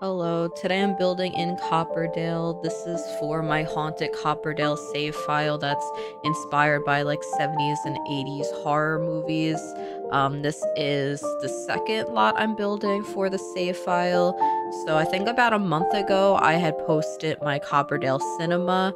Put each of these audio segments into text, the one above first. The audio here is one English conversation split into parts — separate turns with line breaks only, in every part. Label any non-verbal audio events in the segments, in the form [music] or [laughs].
Hello, today I'm building in Copperdale. This is for my Haunted Copperdale save file that's inspired by like 70s and 80s horror movies. Um, this is the second lot I'm building for the save file. So I think about a month ago I had posted my Copperdale cinema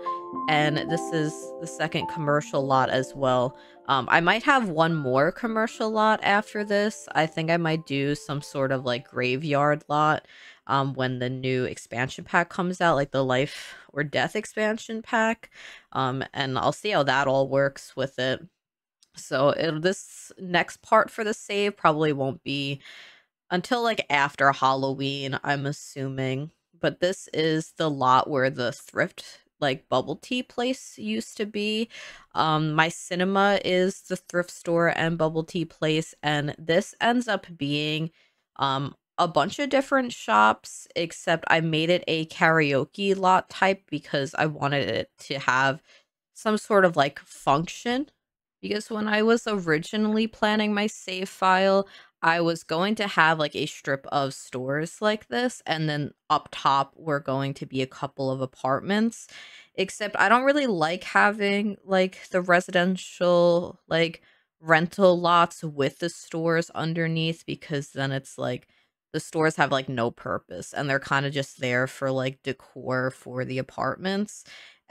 and this is the second commercial lot as well. Um, I might have one more commercial lot after this. I think I might do some sort of like graveyard lot um, when the new expansion pack comes out, like the life or death expansion pack. Um, and I'll see how that all works with it. So it, this next part for the save probably won't be until like after Halloween, I'm assuming. But this is the lot where the thrift like bubble tea place used to be. Um, my cinema is the thrift store and bubble tea place, and this ends up being um a bunch of different shops, except I made it a karaoke lot type because I wanted it to have some sort of like function. Because when I was originally planning my save file, I was going to have like a strip of stores like this, and then up top were going to be a couple of apartments. Except I don't really like having like the residential like rental lots with the stores underneath because then it's like the stores have like no purpose and they're kind of just there for like decor for the apartments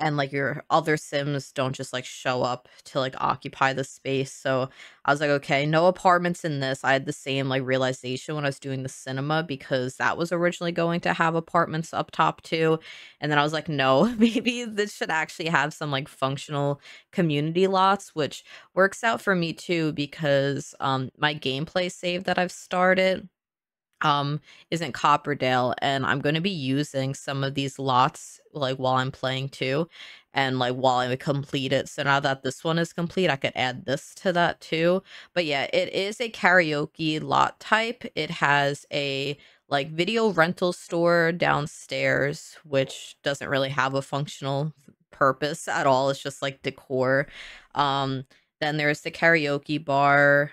and like your other sims don't just like show up to like occupy the space so i was like okay no apartments in this. I had the same like realization when i was doing the cinema because that was originally going to have apartments up top too and then i was like no [laughs] maybe this should actually have some like functional community lots which works out for me too because um my gameplay save that i've started um is in Copperdale and I'm going to be using some of these lots like while I'm playing too and like while I complete it. So now that this one is complete, I could add this to that too. But yeah, it is a karaoke lot type. It has a like video rental store downstairs which doesn't really have a functional purpose at all. It's just like decor. Um then there's the karaoke bar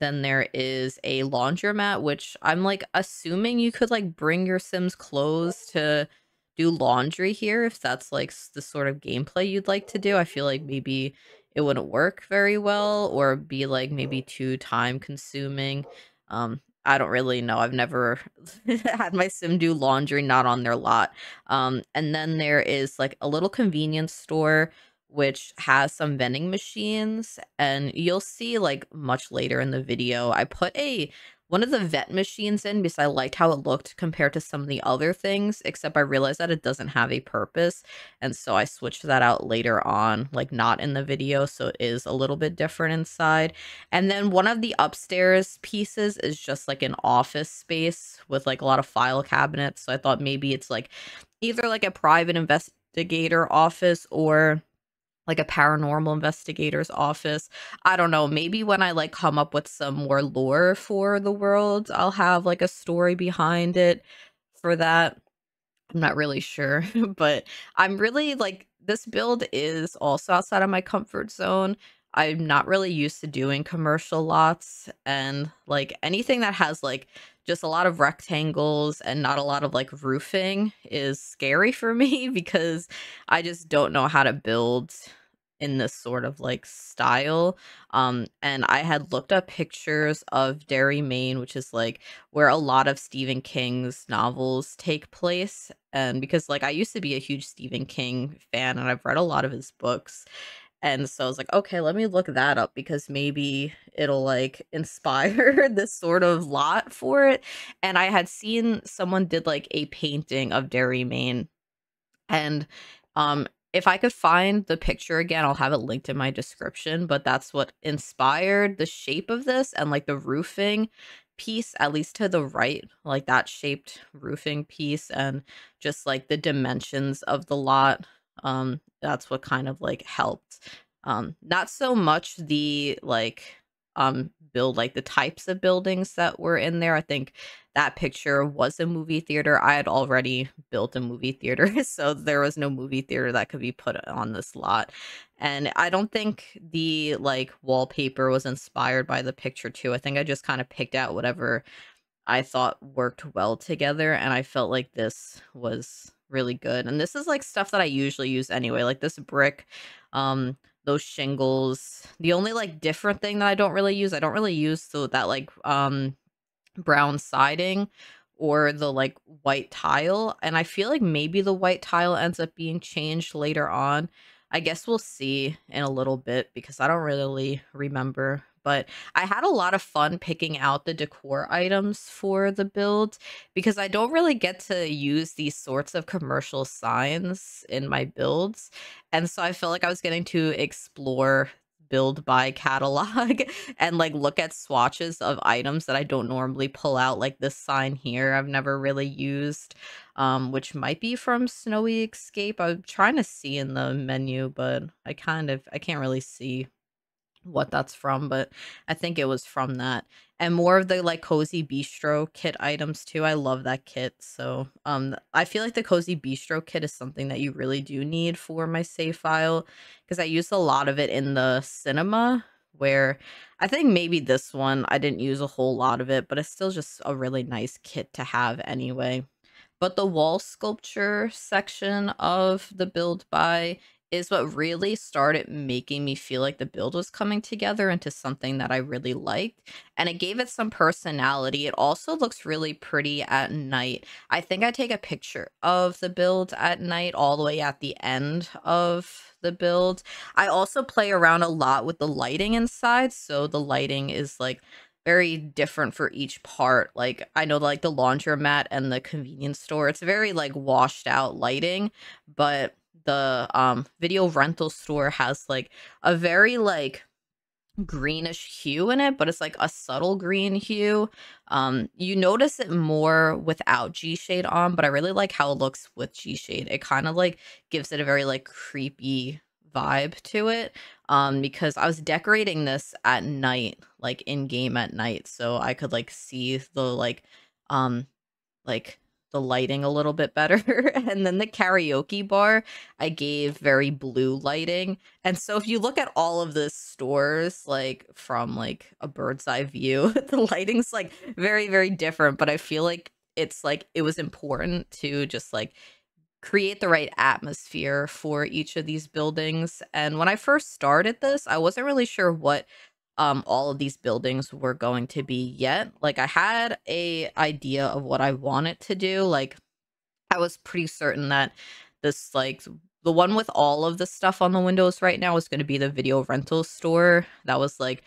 then there is a laundromat, which I'm like assuming you could like bring your Sims clothes to do laundry here if that's like the sort of gameplay you'd like to do. I feel like maybe it wouldn't work very well or be like maybe too time consuming. Um, I don't really know. I've never [laughs] had my sim do laundry not on their lot. Um, and then there is like a little convenience store which has some vending machines and you'll see like much later in the video i put a one of the vet machines in because i liked how it looked compared to some of the other things except i realized that it doesn't have a purpose and so i switched that out later on like not in the video so it is a little bit different inside. And then one of the upstairs pieces is just like an office space with like a lot of file cabinets so i thought maybe it's like either like a private investigator office or like a paranormal investigator's office. I don't know, maybe when I like come up with some more lore for the world, I'll have like a story behind it for that. I'm not really sure, [laughs] but I'm really like this build is also outside of my comfort zone. I'm not really used to doing commercial lots and like anything that has like just a lot of rectangles and not a lot of like roofing is scary for [laughs] me because I just don't know how to build in this sort of like style. Um, and I had looked up pictures of Derry, Maine, which is like where a lot of Stephen King's novels take place. And because like I used to be a huge Stephen King fan and I've read a lot of his books. And so I was like, okay, let me look that up because maybe it'll like [laughs] inspire this sort of lot for it. And I had seen someone did like a painting of Derry, Maine. And um if I could find the picture again, I'll have it linked in my description. But that's what inspired the shape of this and like the roofing piece, at least to the right, like that shaped roofing piece, and just like the dimensions of the lot. Um, that's what kind of like helped. Um, not so much the like um build like the types of buildings that were in there. I think that picture was a movie theater. I had already built a movie theater, [laughs] so there was no movie theater that could be put on this lot. And I don't think the like wallpaper was inspired by the picture too. I think I just kind of picked out whatever I thought worked well together, and I felt like this was really good. And this is like stuff that I usually use anyway, like this brick, um, those shingles. The only like different thing that I don't really use, I don't really use so that like um brown siding or the like white tile. And I feel like maybe the white tile ends up being changed later on. I guess we'll see in a little bit because I don't really remember. But I had a lot of fun picking out the decor items for the build because I don't really get to use these sorts of commercial signs in my builds. And so I felt like I was getting to explore build buy catalog [laughs] and like look at swatches of items that I don't normally pull out like this sign here I've never really used um which might be from Snowy Escape. I'm trying to see in the menu but I kind of I can't really see what that's from, but I think it was from that. And more of the like cozy bistro kit items too. I love that kit. So um I feel like the cozy bistro kit is something that you really do need for my save file because I used a lot of it in the cinema where I think maybe this one I didn't use a whole lot of it, but it's still just a really nice kit to have anyway. But the wall sculpture section of the build buy is what really started making me feel like the build was coming together into something that I really liked. And it gave it some personality. It also looks really pretty at night. I think I take a picture of the build at night all the way at the end of the build. I also play around a lot with the lighting inside. So the lighting is like very different for each part. Like I know like the laundromat and the convenience store, it's very like washed out lighting, but the um video rental store has like a very like greenish hue in it, but it's like a subtle green hue. Um, you notice it more without GShade on, but I really like how it looks with GShade. It kind of like gives it a very like creepy vibe to it. Um, because I was decorating this at night, like in game at night, so I could like see the like um like the lighting a little bit better. [laughs] and then the karaoke bar, I gave very blue lighting. And so if you look at all of the stores, like from like a bird's eye view, [laughs] the lighting's like very, very different. But I feel like it's like it was important to just like create the right atmosphere for each of these buildings. And when I first started this, I wasn't really sure what um all of these buildings were going to be yet. Like I had a idea of what I wanted to do. Like I was pretty certain that this like the one with all of the stuff on the windows right now was going to be the video rental store. That was like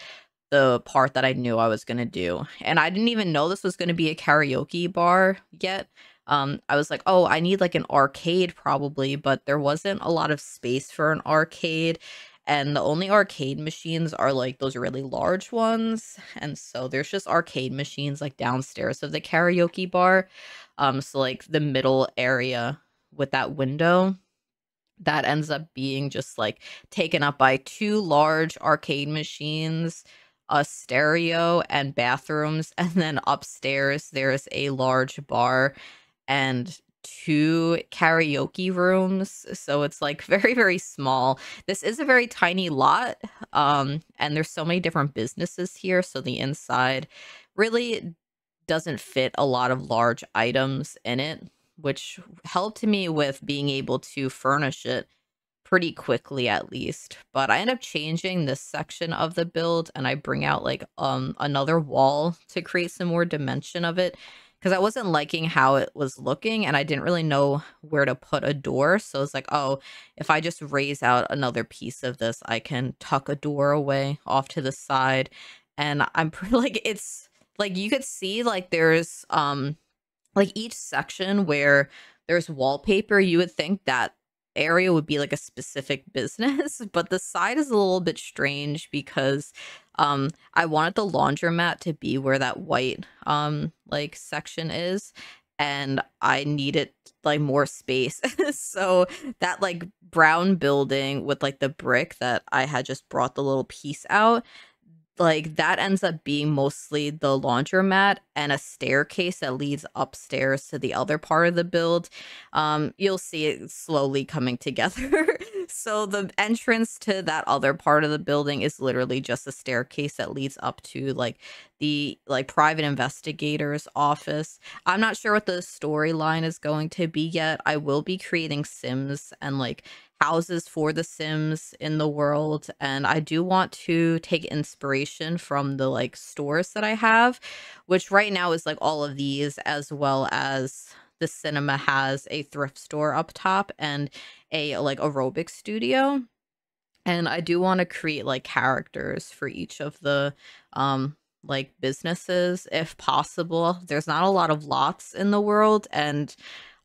the part that I knew I was going to do. And I didn't even know this was going to be a karaoke bar yet. Um, I was like, oh, I need like an arcade probably, but there wasn't a lot of space for an arcade and the only arcade machines are like those really large ones and so there's just arcade machines like downstairs of the karaoke bar um so like the middle area with that window that ends up being just like taken up by two large arcade machines a stereo and bathrooms [laughs] and then upstairs there's a large bar and two karaoke rooms so it's like [laughs] very very small. This is a very tiny lot um and there's so many different businesses here so the inside really doesn't fit a lot of large items in it which helped me with being able to furnish it pretty quickly at least. But i end up changing this section of the build and i bring out like um another wall to create some more dimension of it because I wasn't liking how it was looking and I didn't really know where to put a door. So it's like, oh, if I just raise out another piece of this, I can tuck a door away off to the side. And I'm [laughs] pretty like, it's like you could see like there's um like each section where there's wallpaper, you would think that area would be like a specific business, [laughs] but the side is a little bit strange because um I wanted the laundromat to be where that white um like section is and I needed like more space. [laughs] so that like brown building with like the brick that I had just brought the little piece out like that ends up being mostly the laundromat and a staircase that leads upstairs to the other part of the build. Um, you'll see it slowly coming together. [laughs] so the entrance to that other part of the building is literally just a staircase that leads up to like the like private investigator's office. I'm not sure what the storyline is going to be yet. I will be creating sims and like houses for the sims in the world and I do want to take inspiration from the like stores that I have, which right now is like all of these as well as the cinema has a thrift store up top and a like aerobic studio and i do want to create like characters for each of the um like businesses if possible. There's not a lot of lots in the world and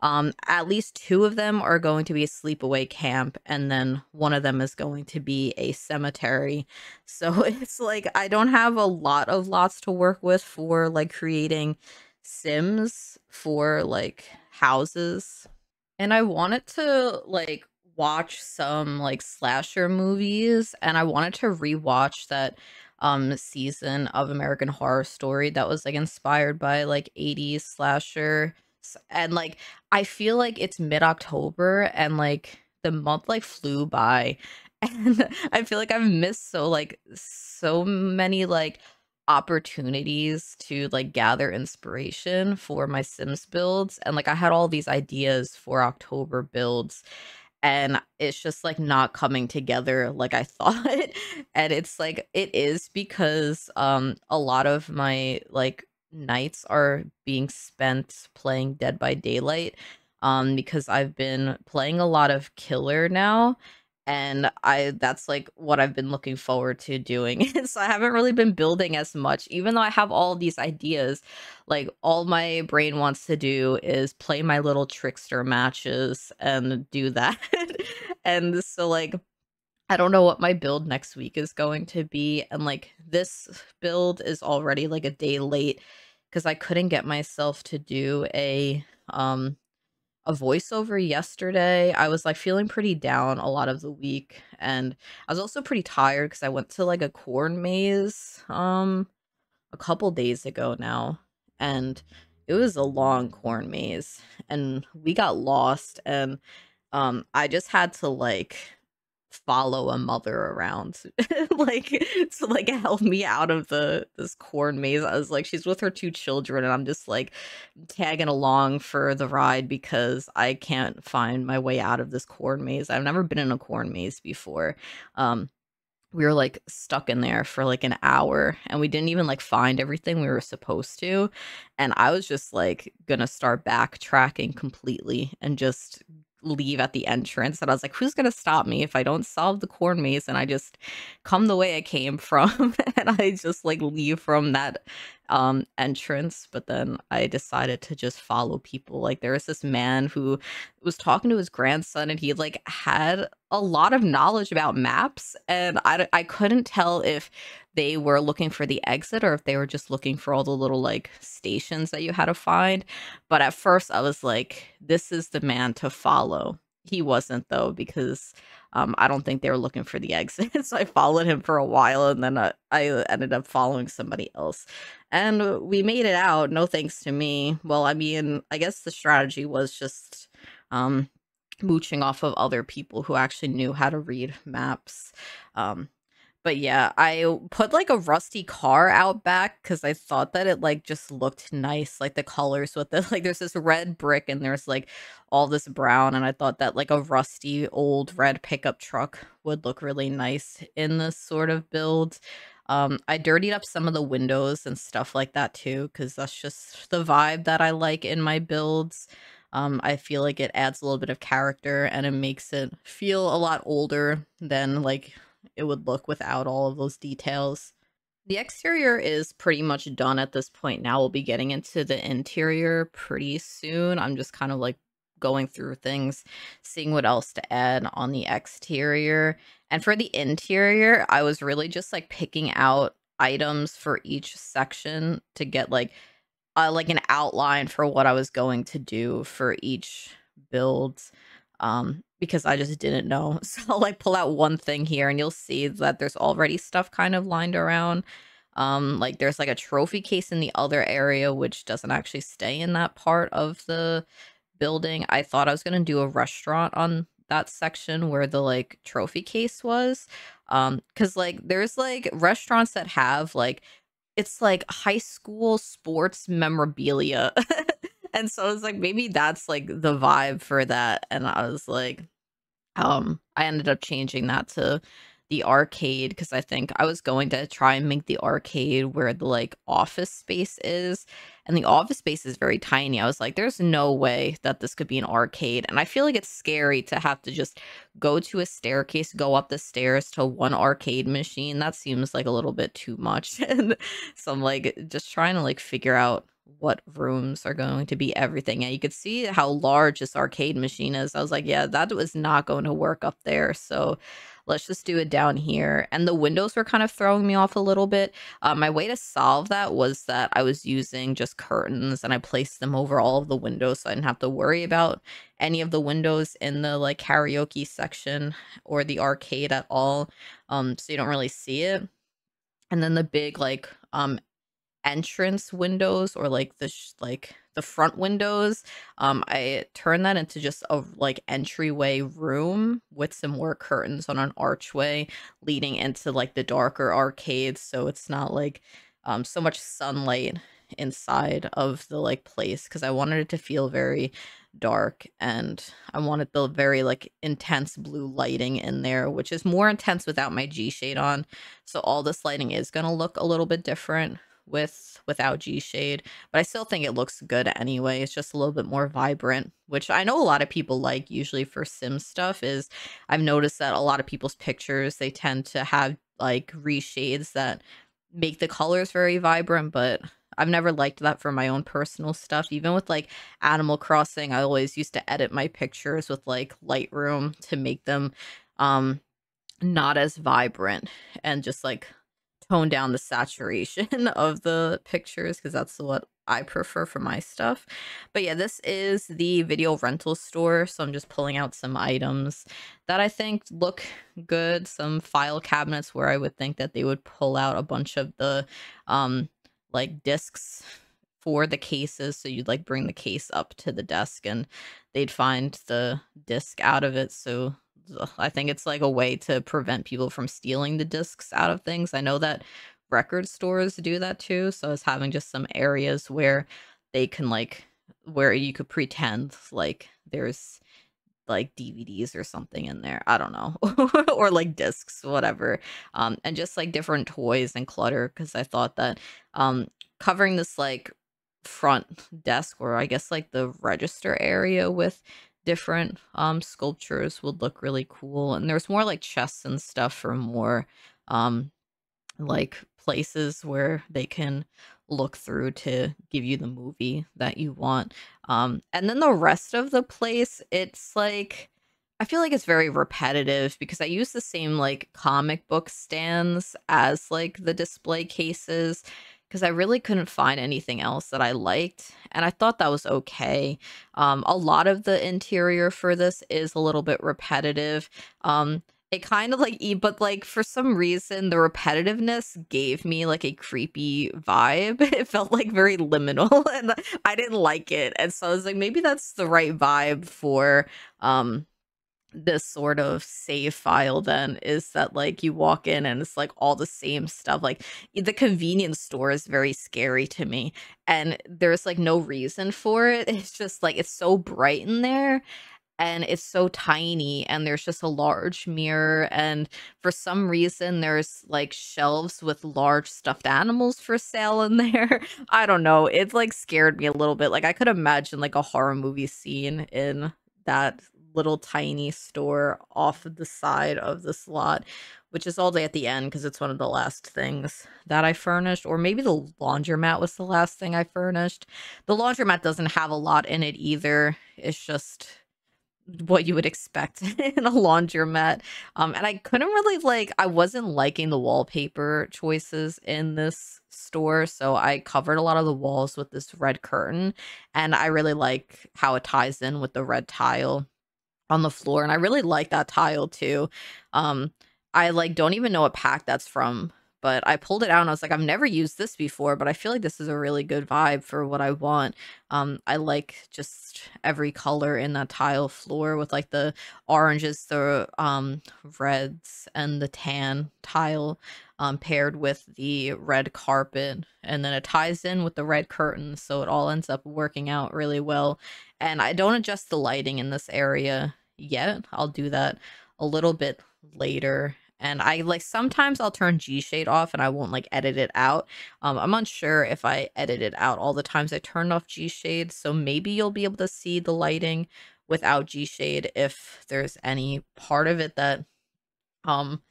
um at least two of them are going to be a sleepaway camp and then one of them is going to be a cemetery [laughs] so it's like i don't have a lot of lots to work with for like creating Sims for like houses. And I wanted to like watch some like slasher movies and I wanted to rewatch that um season of American Horror Story that was like inspired by like 80s slasher and like I feel like it's mid-October and like the month like flew by [laughs] and I feel like I've missed so like so many like opportunities to like gather inspiration for my Sims builds. And like I had all these ideas for October builds and it's just like not coming together like I [laughs] thought. and it's like it is because um a lot of my like nights are being spent playing Dead by Daylight um because I've been playing a lot of killer now and I that's like what I've been looking forward to doing. [laughs] so I haven't really been building as much, even though I have all these ideas. Like all my brain wants to do is play my little trickster matches and do that. [laughs] and so like I don't know what my build next week is going to be. And like this build is already like a day late because I couldn't get myself to do a um a voiceover yesterday. I was like feeling pretty down a lot of the week and I was also pretty tired cuz I went to like a corn maze um a couple days ago now and it was a long corn maze and we got lost and um I just had to like follow a mother around [laughs] like to like help me out of the this corn maze. I was like, she's with her two children, and I'm just like tagging along for the ride because I can't find my way out of this corn maze. I've never been in a corn maze before. Um we were like stuck in there for like an hour and we didn't even like find everything we were supposed to and i was just like gonna start backtracking completely and just leave at the entrance and I was like, who's gonna stop me if I don't solve the corn maze? And I just come the way I came [laughs] from and I just like leave from that um entrance but then i decided to just follow people. Like there was this man who was talking to his grandson and he like had a lot of knowledge about maps and i i couldn't tell if they were looking for the exit or if they were just looking for all the little like stations that you had to find but at first i was like this is the man to follow he wasn't though because um, I don't think they were looking for the exit. [laughs] so I followed him for a while and then uh, I ended up following somebody else. And we made it out, no thanks to me. Well, I mean, I guess the strategy was just um, mooching off of other people who actually knew how to read maps. Um, but yeah, I put like a rusty car out back because I thought that it like just looked nice, like the colors with it. [laughs] Like there's this red brick and there's like all this brown, and I thought that like a rusty old red pickup truck would look really nice in this sort of build. Um, I dirtied up some of the windows and stuff like that too, because that's just the vibe that I like in my builds. Um, I feel like it adds a little bit of character and it makes it feel a lot older than like it would look without all of those details. The exterior is pretty much done at this point now. We'll be getting into the interior pretty soon. I'm just kind of like going through things, seeing what else to add on the exterior. And for the interior, I was really just like picking out items for each section to get like uh, like an outline for what I was going to do for each build um because I just didn't know. [laughs] So I'll like pull out one thing here and you'll see that there's already stuff kind of lined around. Um like there's like a trophy case in the other area which doesn't actually stay in that part of the building. I thought I was going to do a restaurant on that section where the like trophy case was. Um, because like there's like restaurants that have like it's like high school sports memorabilia. [laughs] and so I was like maybe that's like the vibe for that. And I was like, um, I ended up changing that to the arcade because I think I was going to try and make the arcade where the like office space is. And the office space is very tiny. I was like, there's no way that this could be an arcade. And I feel like it's scary to have to just go to a staircase, go up the stairs to one arcade machine. That seems like a little bit too much. [laughs] and so I'm like just trying to like figure out what rooms are going to be everything. And you could see how large this arcade machine is. I was like, yeah, that was not going to work up there. So let's just do it down here. And the windows were kind of throwing me off a little bit. Uh, my way to solve that was that I was using just curtains and I placed them over all of the windows so I didn't have to worry about any of the windows in the like karaoke section or the arcade at all. Um, so you don't really see it. And then the big like um entrance windows or like the like the front windows um i turned that into just a like entryway room with some more curtains on an archway leading into like the darker arcades so it's not like um so much sunlight inside of the like place because i wanted it to feel very dark and i wanted the very like intense blue lighting in there which is more intense without my GShade on so all this lighting is going to look a little bit different with without GShade, but I still think it looks good anyway. It's just a little bit more vibrant, which I know a lot of people like usually for sim stuff is I've noticed that a lot of people's pictures they tend to have like reshades that make the colors very vibrant, but I've never liked that for my own personal stuff. Even with like Animal Crossing, I always used to edit my pictures with like Lightroom to make them um not as vibrant and just like tone down the saturation [laughs] of the pictures because that's what I prefer for my stuff. But yeah, this is the video rental store. So I'm just pulling out some items that I think look good. Some file cabinets where I would think that they would pull out a bunch of the um like discs for the cases. So you'd like bring the case up to the desk and they'd find the disc out of it. So I think it's like a way to prevent people from stealing the discs out of things. I know that record stores do that too. So it's having just some areas where they can like where you could pretend like there's like DVDs or something in there. I don't know. [laughs] or like discs, whatever. Um and just like different toys and clutter cuz I thought that um covering this like front desk or I guess like the register area with different um sculptures would look really cool and there's more like chests and stuff for more um like places where they can look through to give you the movie that you want um and then the rest of the place it's like I feel like it's very repetitive because I use the same like comic book stands as like the display cases because I really couldn't find anything else that I liked, and I thought that was okay. Um, a lot of the interior for this is a little bit repetitive. Um, it kind of like, but like for some reason, the repetitiveness gave me like a creepy vibe. [laughs] It felt like very liminal, [laughs] and I didn't like it. And so I was like, maybe that's the right vibe for um this sort of save file then is that like you walk in and it's like all the same stuff like the convenience store is very scary to me and there's like no reason for it [laughs] it's just like it's so bright in there and it's so tiny and there's just a large mirror and for some reason there's like shelves with large stuffed animals for sale in [laughs] there i don't know it like scared me a little bit like i could imagine like a horror movie scene in that little tiny store off the side of the slot, which is all day at the end because it's one of the last things that I furnished. Or maybe the laundromat was the last thing I furnished. The laundromat doesn't have a lot in it either. It's just what you would expect [laughs] in a laundromat. Um, and I couldn't really like, I wasn't liking the wallpaper choices in this store. So I covered a lot of the walls with this red curtain. And I really like how it ties in with the red tile on the floor, and I really like that tile too. Um, I like don't even know what pack that's from, but I pulled it out and I was like, I've never used this before, but I feel like this is a really good vibe for what I want. Um, I like just every color in that tile floor with like the oranges, the um reds, and the tan tile um paired with the red carpet, and then it ties in with the red curtains, so it all ends up working out really well. And I don't adjust the lighting in this area yet. I'll do that a little bit later and I like sometimes I'll turn GShade off and I won't like edit it out. Um, I'm unsure if I edit it out all the times I turned off GShade, so maybe you'll be able to see the lighting without GShade if there's any part of it that um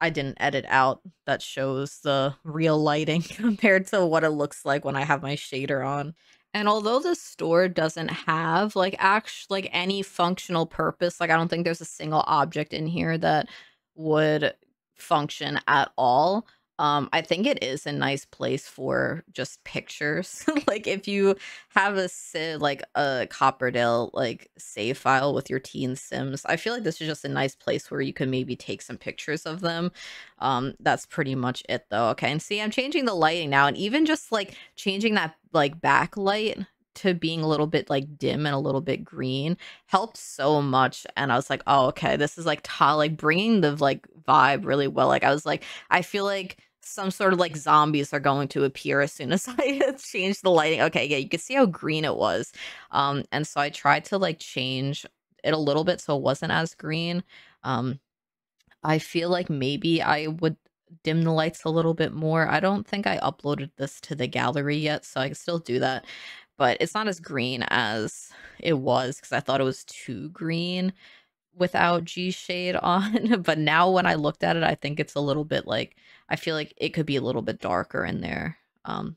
I didn't edit out that shows the real lighting [laughs] compared to what it looks like when I have my shader on. And although the store doesn't have like act like any functional purpose, like I don't think there's a single object in here that would function at all. Um, I think it is a nice place for just pictures. [laughs] like if you have a like a Copperdale like save file with your teen Sims, I feel like this is just a nice place where you can maybe take some pictures of them. Um, that's pretty much it though. Okay, and see, I'm changing the lighting now, and even just like changing that like backlight to being a little bit like dim and a little bit green helped so much and i was like oh okay this is like ta- like bringing the like vibe really well like i was like i feel like some sort of like zombies are going to appear as soon as [laughs] i change the lighting. Okay yeah you can see how green it was um and so i tried to like change it a little bit so it wasn't as green um i feel like maybe i would dim the lights a little bit more. I don't think i uploaded this to the gallery yet so i can still do that but it's not as green as it was because I thought it was too green without GShade on. [laughs] but now when I looked at it, I think it's a little bit like I feel like it could be a little bit darker in there. Um,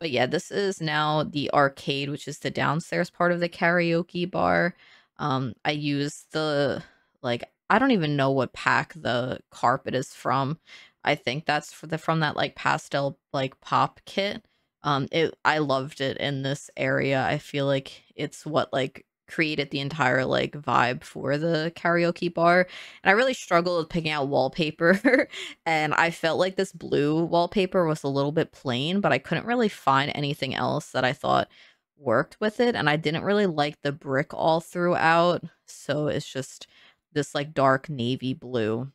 but yeah, this is now the arcade, which is the downstairs part of the karaoke bar. Um, I use the like I don't even know what pack the carpet is from. I think that's for the from that like pastel like pop kit. Um, it I loved it in this area. I feel like it's what like created the entire like vibe for the karaoke bar. And I really struggled with picking out wallpaper [laughs] and I felt like this blue wallpaper was a little bit plain, but I couldn't really find anything else that I thought worked with it and I didn't really like the brick all throughout. So it's just this like dark navy blue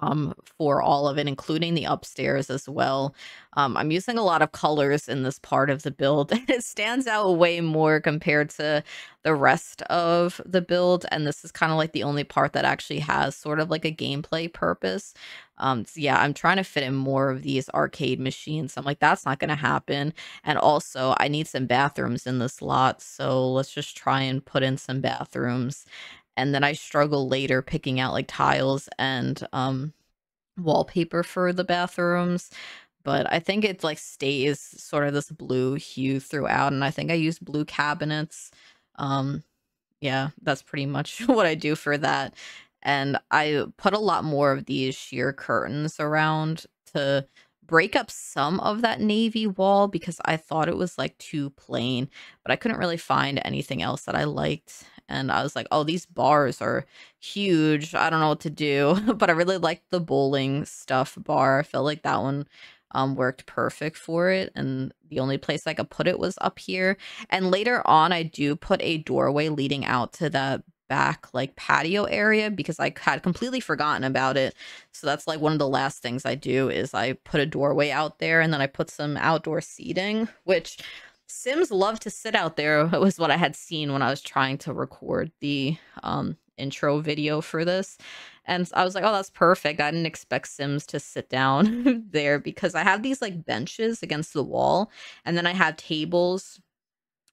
um for all of it including the upstairs as well. Um i'm using a lot of colors in this part of the build [laughs] and it stands out way more compared to the rest of the build and this is kind of like the only part that actually has sort of like a gameplay purpose. Um so yeah i'm trying to fit in more of these arcade machines i'm like that's not going to happen and also i need some bathrooms in this lot so let's just try and put in some bathrooms and then I struggle later picking out like tiles and um wallpaper for the bathrooms. But I think it like stays sort of this blue hue throughout, and I think I use blue cabinets. Um, yeah, that's pretty much [laughs] what I do for that. And I put a lot more of these sheer curtains around to break up some of that navy wall because I thought it was like too plain, but I couldn't really find anything else that I liked and I was like, "Oh, these bars are huge. I don't know what to do." [laughs] but I really liked the bowling stuff bar. I felt like that one um, worked perfect for it, and the only place I could put it was up here. And later on, I do put a doorway leading out to that back like patio area because I had completely forgotten about it. So that's like one of the last things I do is I put a doorway out there and then I put some outdoor seating, which Sims love to sit out there It [laughs] was what I had seen when I was trying to record the um, intro video for this. And I was like, oh, that's perfect. I didn't expect Sims to sit down [laughs] there because I have these like benches against the wall. And then I have tables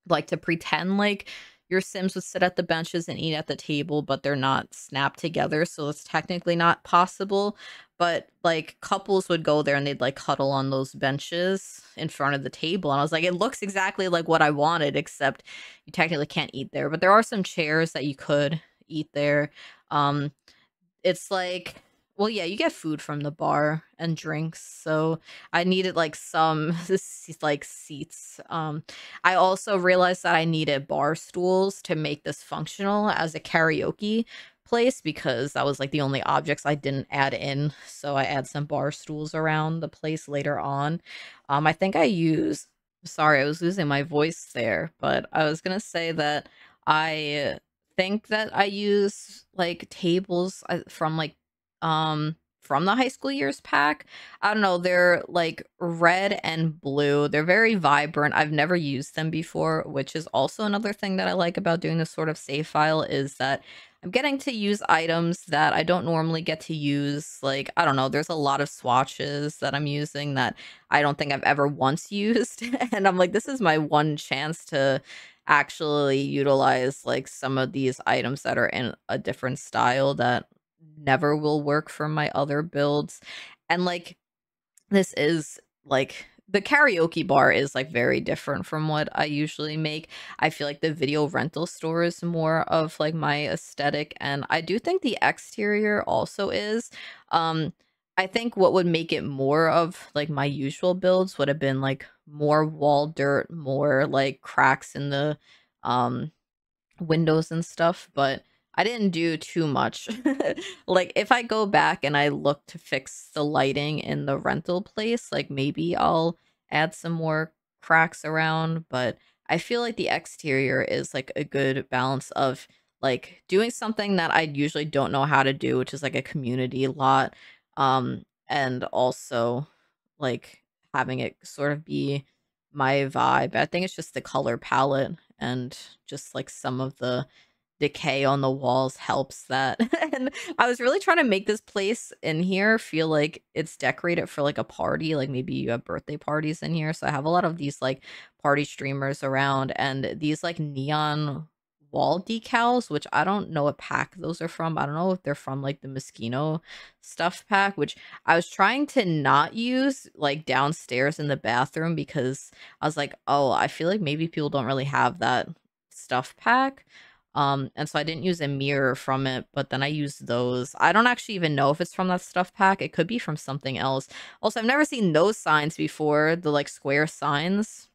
like to pretend like your Sims would sit at the benches and eat at the table, but they're not snapped together. So it's technically not possible but like couples would go there and they'd like cuddle on those benches in front of the table and i was like it looks exactly like what i wanted except you technically can't eat there but there are some chairs that you could eat there um it's like well yeah you get food from the bar and drinks so i needed like some [laughs] like seats um i also realized that i needed bar stools to make this functional as a karaoke place because that was like the only objects I didn't add in. So I add some bar stools around the place later on. Um, I think I use, sorry, I was losing my voice there, but I was gonna say that I think that I use like tables uh, from like um from the high school years pack. I don't know, they're like red and blue. They're very vibrant. I've never used them before, which is also another thing that I like about doing this sort of save file is that I'm getting to use items that I don't normally get to use. Like, I don't know, there's a lot of swatches that I'm using that I don't think I've ever once [laughs] used. and I'm like, this is my one chance to actually utilize like some of these items that are in a different style that never will work for my other builds. And like this is like the karaoke bar is like very different from what I usually make. I feel like the video rental store is more of like my aesthetic and I do think the exterior also is. Um I think what would make it more of like my usual builds would have been like more wall dirt, more like cracks in the um windows and stuff, but I didn't do too much. [laughs] like if I go back and I look to fix the lighting in the rental place, like maybe I'll add some more cracks around, but I feel like the exterior is like a good balance of like doing something that I usually don't know how to do, which is like a community lot. Um and also like having it sort of be my vibe. I think it's just the color palette and just like some of the decay on the walls helps that. [laughs] and I was really trying to make this place in here feel like it's decorated for like a party, like maybe you have birthday parties in here. So I have a lot of these like party streamers around and these like neon wall decals, which I don't know what pack those are from. I don't know if they're from like the Moschino stuff pack, which I was trying to not use like downstairs in the bathroom because I was like, oh, I feel like maybe people don't really have that stuff pack. Um, and so I didn't use a mirror from it, but then I used those. I don't actually even know if it's from that stuff pack. It could be from something else. Also, I've never seen those signs before, the like square signs.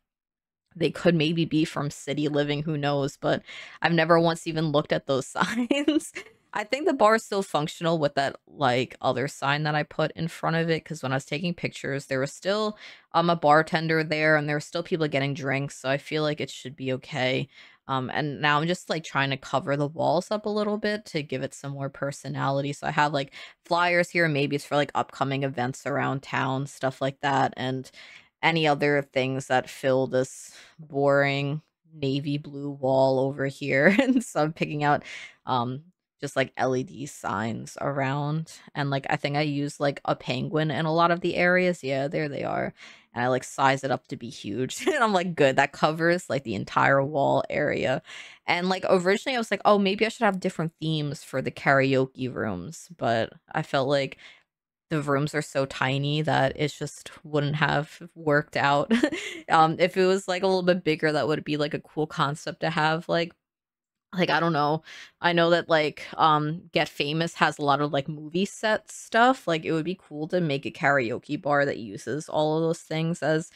They could maybe be from City Living, who knows, but I've never once even looked at those [laughs] signs. I think the bar is still functional with that like other sign that I put in front of it because when I was taking pictures, there was still um a bartender there and there were still people getting drinks, so I feel like it should be okay. Um, and now I'm just like trying to cover the walls up a little bit to give it some more personality. So I have like flyers here, maybe it's for like upcoming events around town, stuff like that, and any other things that fill this boring navy blue wall over here. [laughs] and so I'm picking out um just like LED signs around. And like I think I use like a penguin in a lot of the areas. Yeah, there they are and I like size it up to be huge. [laughs] and I'm like, good, that covers like the entire wall area. And like originally I was like, oh, maybe I should have different themes for the karaoke rooms, but I felt like the rooms are so tiny that it just wouldn't have worked out. [laughs] um, if it was like a little bit bigger, that would be like a cool concept to have like like I don't know. I know that like um Get Famous has a lot of like movie set stuff. Like it would be cool to make a karaoke bar that uses all of those things as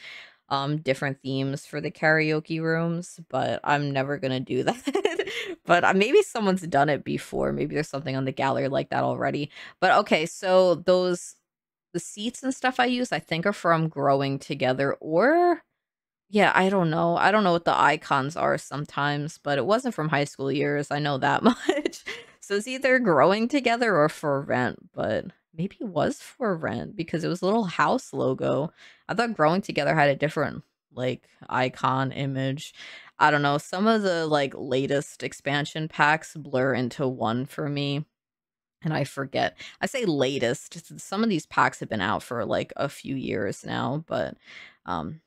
um different themes for the karaoke rooms, but I'm never to do [laughs] that. but uh, maybe someone's done it before. Maybe there's something on the gallery like that already. But okay, so those the seats and stuff I use I think are from Growing Together or yeah, I don't know. I don't know what the icons are sometimes, but it wasn't from high school years. I know that [laughs] much. so it's either growing together or for rent, but maybe it was for rent because it was a little house logo. I thought growing together had a different like icon image. I don't know. Some of the like latest expansion packs blur into one for me. And I forget. I say latest. Some of these packs have been out for like a few years now, but um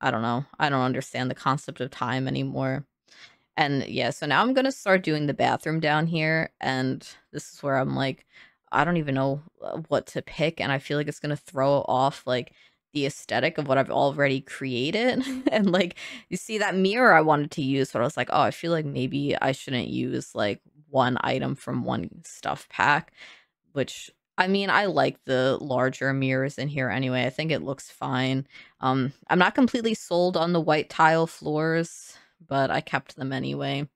I don't know. I don't understand the concept of time anymore. And yeah, so now I'm going to start doing the bathroom down here. And this is where I'm like, I don't even know uh, what to pick. And I feel like it's going to throw off like the aesthetic of what I've already created. [laughs] and like, you see that mirror I wanted to use, but I was like, oh, I feel like maybe I shouldn't use like one item from one stuff pack, which I mean, I like the larger mirrors in here anyway. I think it looks fine. Um, I'm not completely sold on the white tile floors, but I kept them anyway.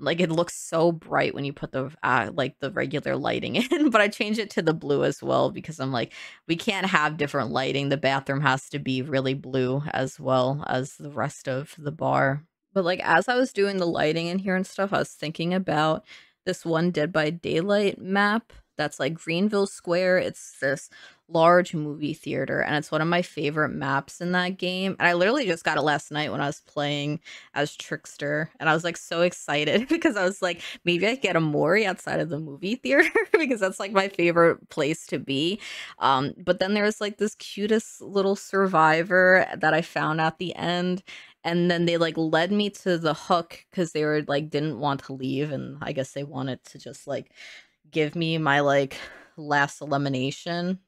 Like it looks so bright when you put the uh, like the regular lighting [laughs] in, but I changed it to the blue as well because I'm like we can't have different lighting. The bathroom has to be really blue as well as the rest of the bar. But like as I was doing the lighting in here and stuff, I was thinking about this one Dead by Daylight map that's like Greenville Square. It's this large movie theater and it's one of my favorite maps in that game. And I literally just got it last night when I was playing as Trickster and I was like so excited [laughs] because I was like maybe I get a Mori outside of the movie theater [laughs] because that's like my favorite place to be. Um but then there's like this cutest little survivor that I found at the end and then they like led me to the hook because they were like didn't want to leave and i guess they wanted to just like give me my like last elimination.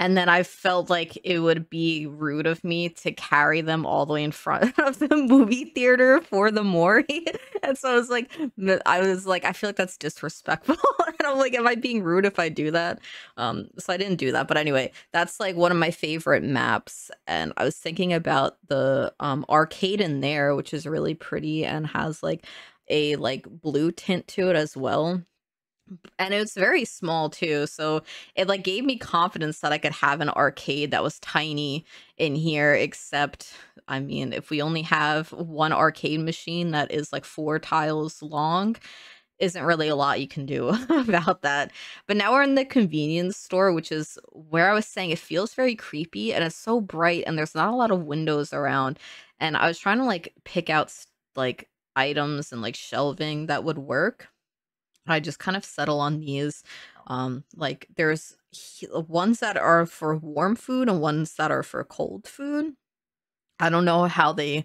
And then I felt like it would be rude of me to carry them all the way in front [laughs] of the movie theater for the Mori. [laughs] and so I was like, I was like, I feel like that's disrespectful. [laughs] and I'm like, am I being rude if I do that? Um, so I didn't do that. But anyway, that's like one of my favorite maps. And I was thinking about the um arcade in there, which is really pretty and has like a like blue tint to it as well and it was very small too so it like gave me confidence that i could have an arcade that was tiny in here except i mean if we only have one arcade machine that is like four tiles long isn't really a lot you can do [laughs] about that. But now we're in the convenience store which is where i was saying it feels very creepy and it's so bright and there's not a lot of windows around. And i was trying to like pick out like items and like shelving that would work I just kind of settle on these. Um, like there's ones that are for warm food and ones that are for cold food. I don't know how they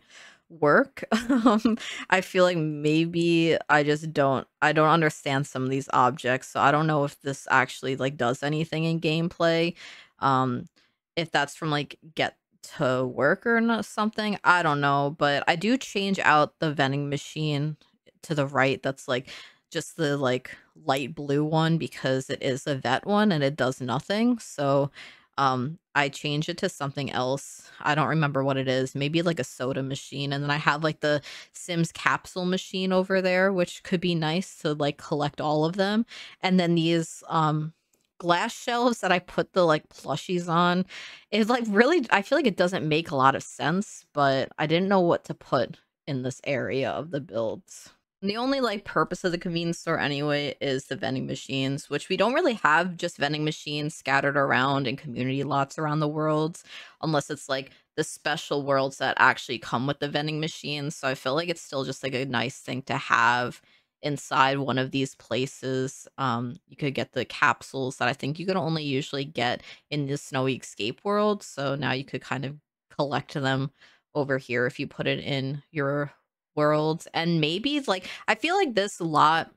work. [laughs] um, I feel like maybe I just don't I don't understand some of these objects, so I don't know if this actually like does anything in gameplay. Um, if that's from like get to work or not something, I don't know, but I do change out the vending machine to the right that's like just the like light blue one because it is a vet one and it does nothing. So um I change it to something else. I don't remember what it is. Maybe like a soda machine and then I have like the Sims capsule machine over there which could be nice to like collect all of them. And then these um glass shelves that I put the like plushies on is like really I feel like it doesn't make a lot of sense, but I didn't know what to put in this area of the builds. The only like purpose of the convenience store anyway is the vending machines, which we don't really have just vending machines scattered around in community lots around the world, unless it's like the special worlds that actually come with the vending machines. So I feel like it's still just like a nice thing to have inside one of these places. Um, you could get the capsules that I think you could only usually get in the Snowy Escape world. So now you could kind of collect them over here if you put it in your worlds and maybe like I feel like this lot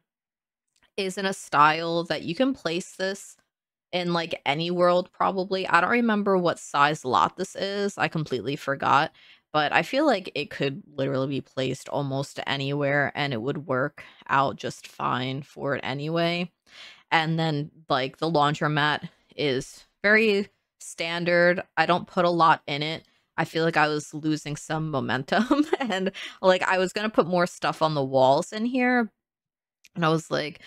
is in a style that you can place this in like any world probably. I don't remember what size lot this is. I completely forgot, but I feel like it could literally be placed almost anywhere and it would work out just fine for it anyway. And then like the laundromat is very standard. I don't put a lot in it I feel like I was losing some momentum [laughs] and like I was going to put more stuff on the walls in here. And I was like,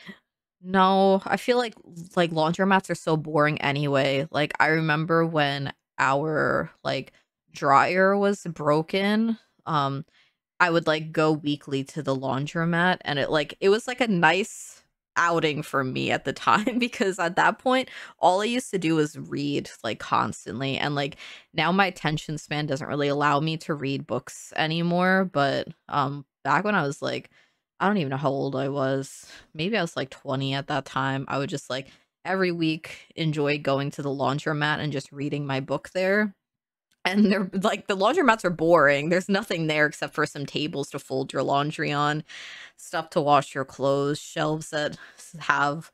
no, I feel like like laundromats are so boring anyway. Like I remember when our like dryer was broken, um I would like go weekly to the laundromat and it like it was like a nice outing for me at the time [laughs] because at that point all I used to do was read like constantly and like now my attention span doesn't really allow me to read books anymore but um back when I was like I don't even know how old I was maybe I was like 20 at that time I would just like every week enjoy going to the laundromat and just reading my book there and they're like the laundromats are boring. There's nothing there except for some tables to fold your laundry on, stuff to wash your clothes, shelves that have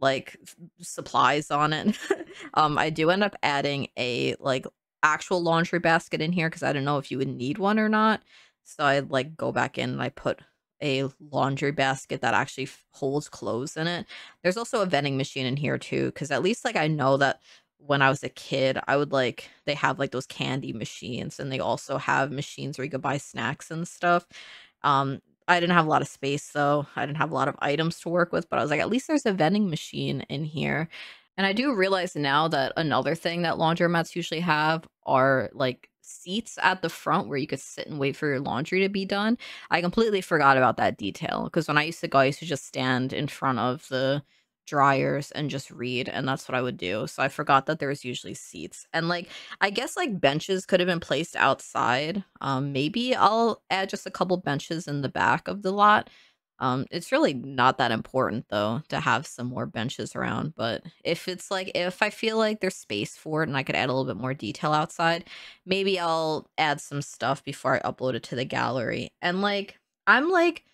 like supplies on it. [laughs] um, I do end up adding a like actual laundry basket in here because I don't know if you would need one or not. So I like go back in and I put a laundry basket that actually holds clothes in it. There's also a vending machine in here too because at least like I know that when I was a kid, I would like they have like those candy machines and they also have machines where you could buy snacks and stuff. Um, I didn't have a lot of space though. I didn't have a lot of items to work with, but I was like, at least there's a vending machine in here. And I do realize now that another thing that laundromats usually have are like seats at the front where you could sit and wait for your laundry to be done. I completely forgot about that detail because when I used to go, I used to just stand in front of the dryers and just read and that's what I would do. So I forgot that there's usually seats. And like I guess like benches could have been placed outside. Um maybe I'll add just a couple benches in the back of the lot um, it's really not that important though to have some more benches around, but if it's like if I feel like there's space for it and I could add a little bit more detail outside, maybe I'll add some stuff before I upload it to the gallery. And like I'm like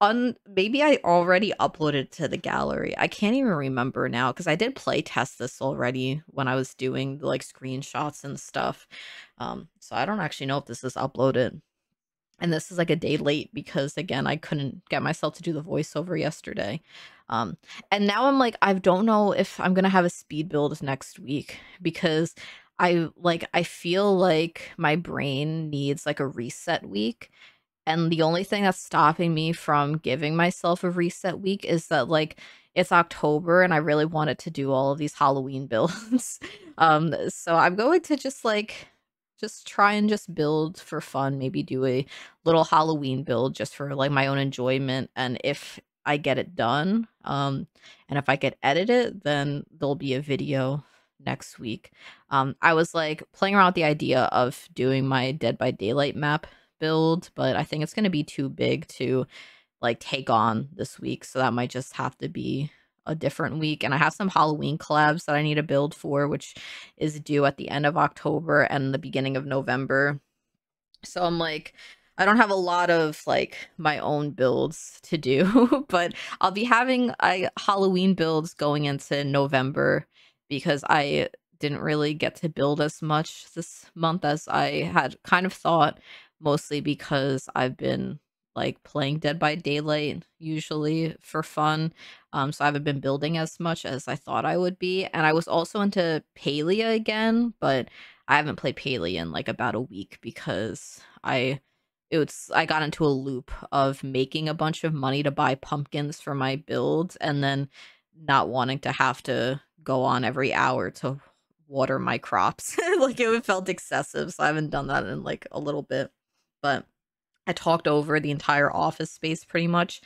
on maybe I already uploaded to the gallery. I can't even remember now because I did play test this already when I was doing like screenshots and stuff. Um, so I don't actually know if this is uploaded and this is like a day late because again i couldn't get myself to do the voiceover yesterday um and now i'm like i don't know if i'm gonna have a speed build next week because i like i feel like my brain needs like a reset week and the only thing that's stopping me from giving myself a reset week is that like it's october and i really wanted to do all of these halloween [laughs] builds. Um so i'm going to just like just try and just build for fun maybe do a little halloween build just for like my own enjoyment and if i get it done um and if i could edit it then there'll be a video next week. Um i was like playing around with the idea of doing my dead by daylight map build but i think it's going to be too big to like take on this week so that might just have to be a different week. And I have some Halloween collabs that I need to build for, which is due at the end of October and the beginning of November. So I'm like, I don't have a lot of like my own builds to do, [laughs] but I'll be having I Halloween builds going into November because I didn't really get to build as much this month as I had kind of thought, mostly because I've been like playing Dead by Daylight usually for fun. Um, so I haven't been building as much as I thought I would be. And I was also into Palia again, but I haven't played Palia in like about a week because I it was I got into a loop of making a bunch of money to buy pumpkins for my builds and then not wanting to have to go on every hour to water my crops. [laughs] like it felt excessive, so I haven't done that in like a little bit. But I talked over the entire office space pretty much.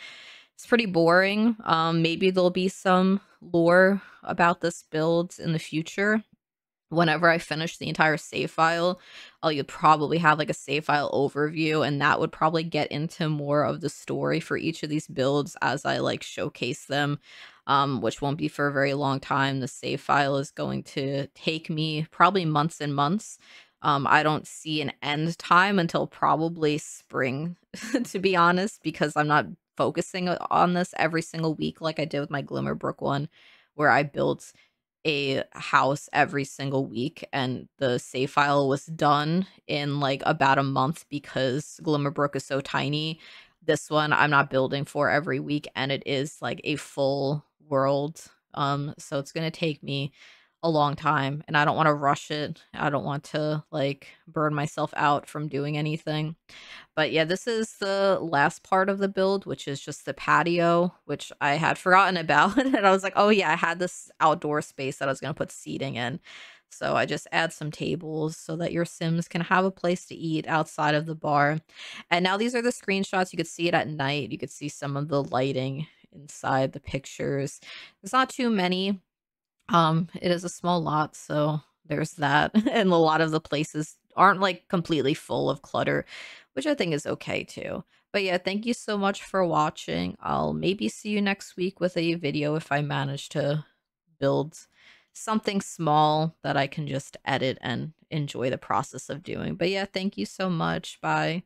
It's pretty boring. Um, maybe there'll be some lore about this build in the future. Whenever I finish the entire save file, I'll you'd probably have like a save file overview, and that would probably get into more of the story for each of these builds as I like showcase them. Um, which won't be for a very long time. The save file is going to take me probably months and months um, I don't see an end time until probably spring, [laughs] to be honest, because I'm not focusing on this every single week like I did with my Glimmerbrook one, where I built a house every single week and the save file was done in like about a month because Glimmerbrook is so tiny. This one I'm not building for every week and it is like a full world. Um so it's going to take me a long time and I don't want to rush it. I don't want to like burn myself out from doing anything. But yeah, this is the last part of the build, which is just the patio, which I had forgotten [laughs] about. and I was like, oh yeah, I had this outdoor space that I was going to put seating in. So I just add some tables so that your Sims can have a place to eat outside of the bar. And now these are the screenshots. You could see it at night. You could see some of the lighting inside the pictures. There's not too many um, it is a small lot, so there's that. [laughs] and a lot of the places aren't like completely full of clutter, which I think is okay too. But yeah, thank you so much for watching. I'll maybe see you next week with a video if I manage to build something small that I can just edit and enjoy the process of doing. But yeah, thank you so much. Bye.